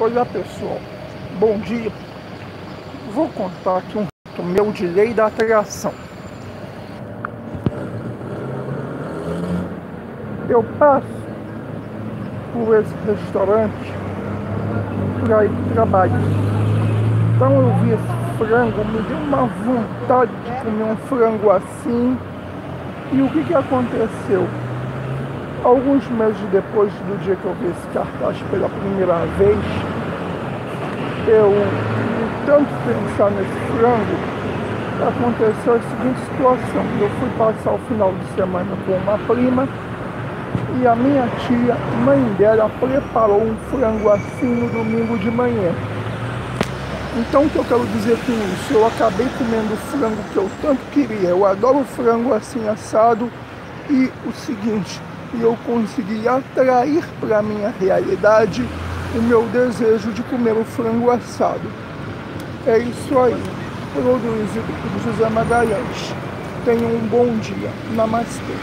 Olá pessoal, bom dia. Vou contar aqui um o meu de lei da atração. Eu passo por esse restaurante para ir para trabalho. Então eu vi esse frango, me deu uma vontade de comer um frango assim. E o que, que aconteceu? Alguns meses depois do dia que eu vi esse cartaz pela primeira vez, eu, tanto pensar nesse frango, aconteceu a seguinte situação. Eu fui passar o final de semana com uma prima e a minha tia, mãe dela, preparou um frango assim no domingo de manhã. Então o que eu quero dizer com isso? Eu acabei comendo o frango que eu tanto queria. Eu adoro frango assim assado e o seguinte, e eu consegui atrair para minha realidade o meu desejo de comer o frango assado. É isso aí. Produzido por José Magalhães. Tenham um bom dia. Namastê.